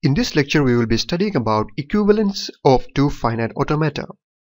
In this lecture we will be studying about equivalence of two finite automata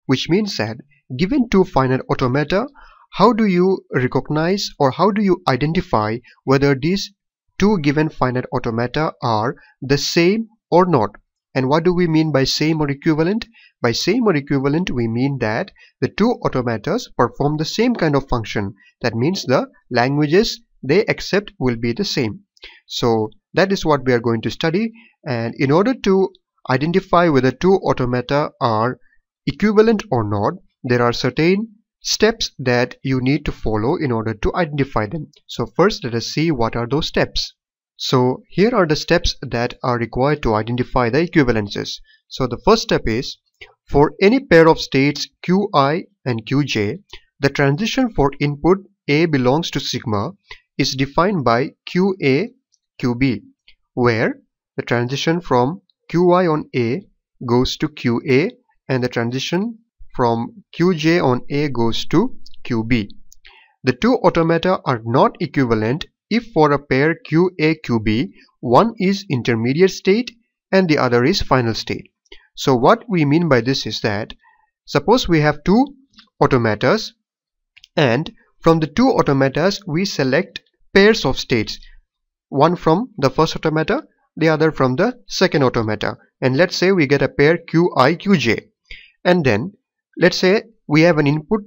which means that given two finite automata how do you recognize or how do you identify whether these two given finite automata are the same or not and what do we mean by same or equivalent? By same or equivalent we mean that the two automatas perform the same kind of function that means the languages they accept will be the same. So that is what we are going to study. And in order to identify whether two automata are equivalent or not there are certain steps that you need to follow in order to identify them. So first let us see what are those steps. So here are the steps that are required to identify the equivalences. So the first step is for any pair of states qi and qj the transition for input a belongs to sigma is defined by qa qb where the transition from qi on A goes to QA and the transition from QJ on A goes to QB. The two automata are not equivalent if for a pair QA-QB one is intermediate state and the other is final state. So what we mean by this is that suppose we have two automatas and from the two automatas we select pairs of states one from the first automata the other from the second automata. And let's say we get a pair qi qj and then let's say we have an input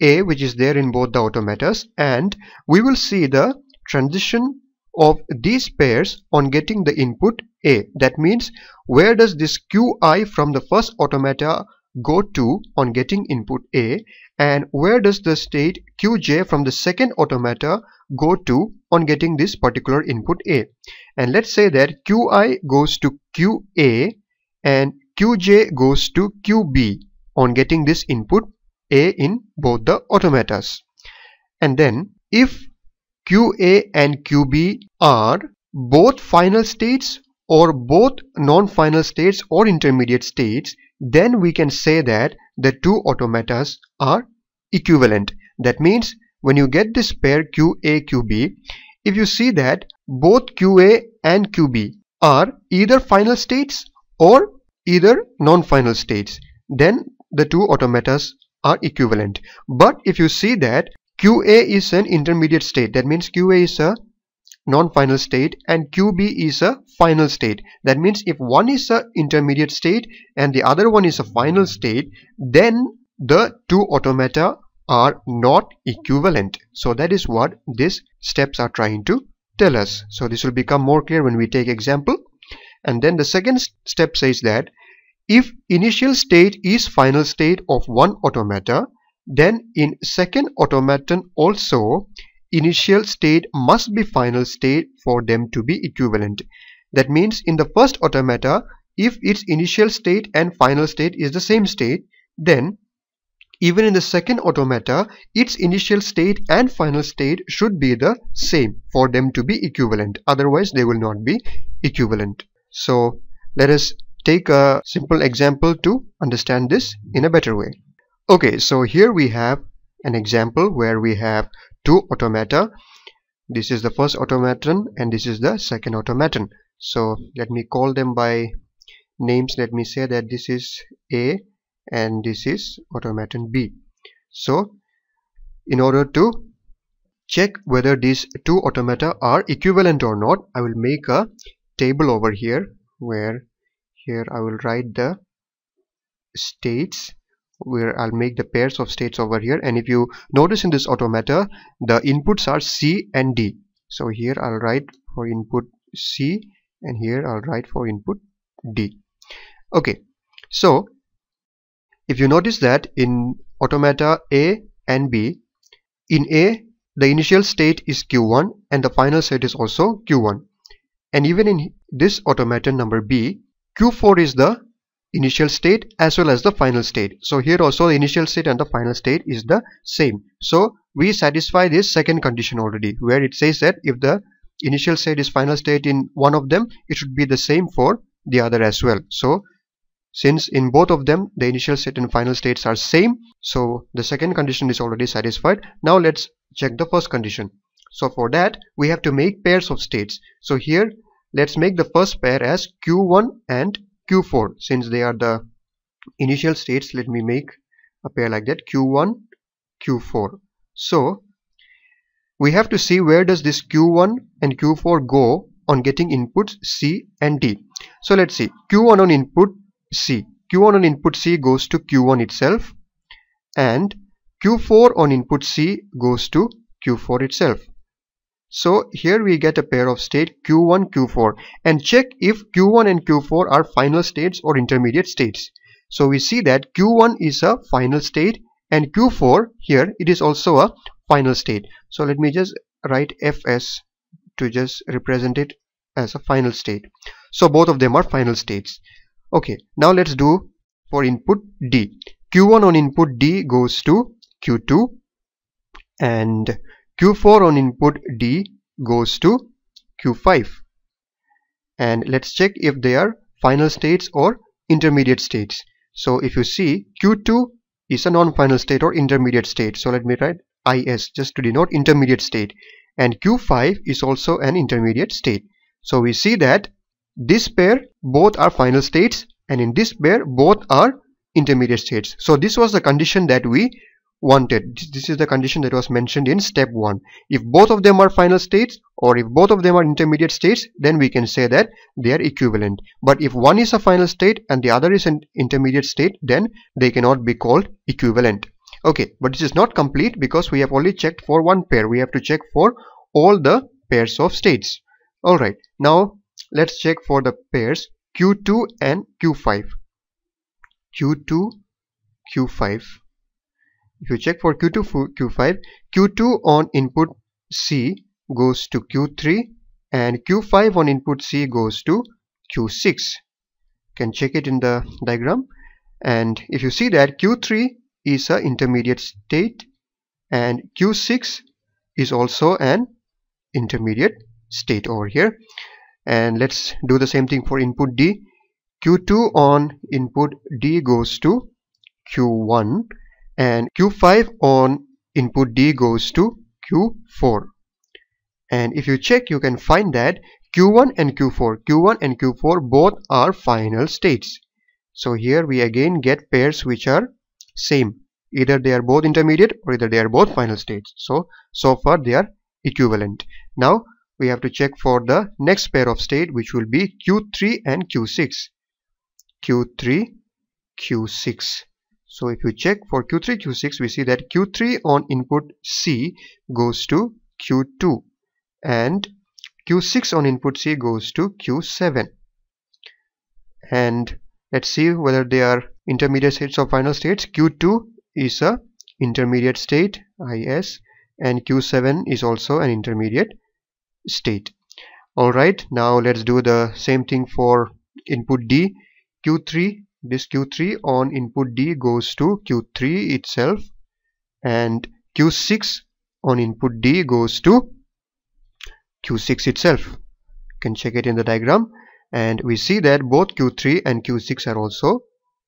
a which is there in both the automatas and we will see the transition of these pairs on getting the input a. That means where does this qi from the first automata go to on getting input a? And where does the state qj from the second automata go to on getting this particular input A. And let's say that Qi goes to Qa and Qj goes to Qb on getting this input A in both the automatas. And then if Qa and Qb are both final states or both non-final states or intermediate states then we can say that the two automatas are equivalent. That means when you get this pair QA-QB, if you see that both QA and QB are either final states or either non-final states, then the two automatas are equivalent. But if you see that QA is an intermediate state, that means QA is a non-final state and QB is a final state. That means if one is a intermediate state and the other one is a final state, then the two automata are not equivalent. So that is what these steps are trying to tell us. So this will become more clear when we take example. And then the second step says that if initial state is final state of one automata, then in second automaton also initial state must be final state for them to be equivalent. That means in the first automata, if its initial state and final state is the same state, then even in the second automata, its initial state and final state should be the same for them to be equivalent. Otherwise, they will not be equivalent. So, let us take a simple example to understand this in a better way. Okay, so here we have an example where we have two automata. This is the first automaton and this is the second automaton. So, let me call them by names. Let me say that this is A and this is automaton B. So in order to check whether these two automata are equivalent or not I will make a table over here where here I will write the states where I'll make the pairs of states over here. And if you notice in this automata the inputs are C and D. So here I'll write for input C and here I'll write for input D. Okay. So if you notice that in automata A and B, in A the initial state is Q1 and the final state is also Q1. And even in this automaton number B, Q4 is the initial state as well as the final state. So here also the initial state and the final state is the same. So we satisfy this second condition already where it says that if the initial state is final state in one of them, it should be the same for the other as well. So since in both of them the initial state and final states are same, so the second condition is already satisfied. Now let's check the first condition. So for that we have to make pairs of states. So here let's make the first pair as q1 and q4 since they are the initial states let me make a pair like that q1 q4 so we have to see where does this q1 and q4 go on getting inputs c and d so let's see q1 on input c. Q1 on input c goes to q1 itself and q4 on input c goes to q4 itself. So here we get a pair of state q1 q4 and check if q1 and q4 are final states or intermediate states. So we see that q1 is a final state and q4 here it is also a final state. So let me just write fs to just represent it as a final state. So both of them are final states okay now let's do for input d. Q1 on input d goes to q2 and q4 on input d goes to q5 and let's check if they are final states or intermediate states. So if you see q2 is a non-final state or intermediate state. So let me write is just to denote intermediate state. And q5 is also an intermediate state. So we see that this pair both are final states and in this pair both are intermediate states. So this was the condition that we wanted. This is the condition that was mentioned in step 1 if both of them are final states or if both of them are intermediate states then we can say that they are equivalent. But if one is a final state and the other is an intermediate state then they cannot be called equivalent. Okay but this is not complete because we have only checked for one pair. We have to check for all the pairs of states. All right. Now let's check for the pairs q2 and q5 q2 q5 if you check for q2 q5 q2 on input c goes to q3 and q5 on input c goes to q6 you can check it in the diagram. And if you see that q3 is a intermediate state and q6 is also an intermediate state over here and let's do the same thing for input d. Q2 on input d goes to q1 and q5 on input d goes to q4 and if you check you can find that q1 and q4 q1 and q4 both are final states. So here we again get pairs which are same. Either they are both intermediate or either they are both final states. So so far they are equivalent. Now we have to check for the next pair of state which will be q3 and q6 q3 q6 so if you check for Q3, Q6, we see that Q3 on input C goes to Q2 and Q6 on input C goes to Q7. And let's see whether they are intermediate states or final states. Q2 is a intermediate state IS and Q7 is also an intermediate state. Alright, now let's do the same thing for input D. Q3 this q3 on input d goes to q3 itself and q6 on input d goes to q6 itself you can check it in the diagram and we see that both q3 and q6 are also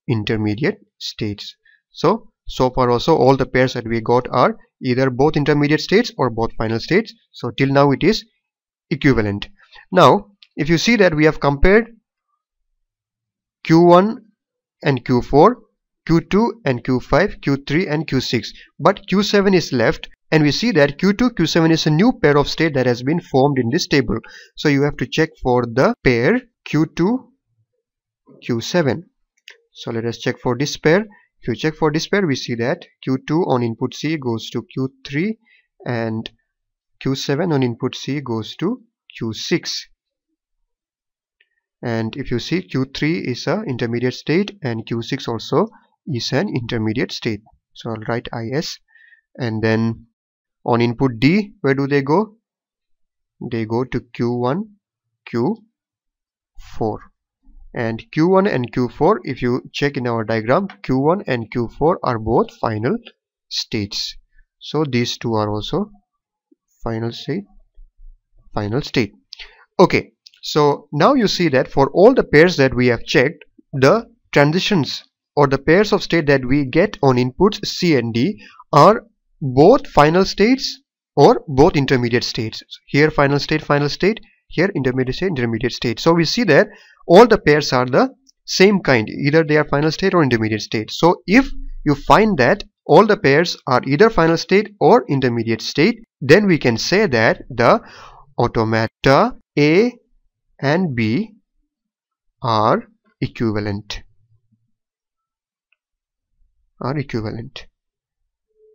intermediate states so so far also all the pairs that we got are either both intermediate states or both final states so till now it is equivalent now if you see that we have compared q1 and Q4, Q2 and Q5, Q3 and Q6. But Q7 is left and we see that Q2, Q7 is a new pair of state that has been formed in this table. So you have to check for the pair Q2, Q7. So let us check for this pair. If you check for this pair, we see that Q2 on input C goes to Q3 and Q7 on input C goes to Q6 and if you see q3 is a intermediate state and q6 also is an intermediate state. So I'll write is and then on input d where do they go? They go to q1 q4 and q1 and q4 if you check in our diagram q1 and q4 are both final states. So these two are also final state? Final state. Okay so now you see that for all the pairs that we have checked, the transitions or the pairs of state that we get on inputs C and D are both final states or both intermediate states. Here final state, final state here intermediate state intermediate state. So we see that all the pairs are the same kind. Either they are final state or intermediate state. So if you find that all the pairs are either final state or intermediate state then we can say that the automata A and B are equivalent. Are equivalent.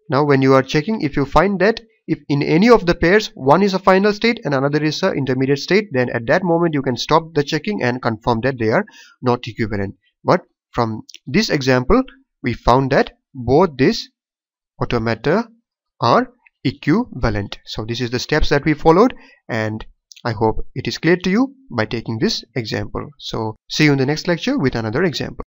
Now when you are checking if you find that if in any of the pairs one is a final state and another is a intermediate state then at that moment you can stop the checking and confirm that they are not equivalent. But from this example we found that both these automata are equivalent so this is the steps that we followed and I hope it is clear to you by taking this example. So see you in the next lecture with another example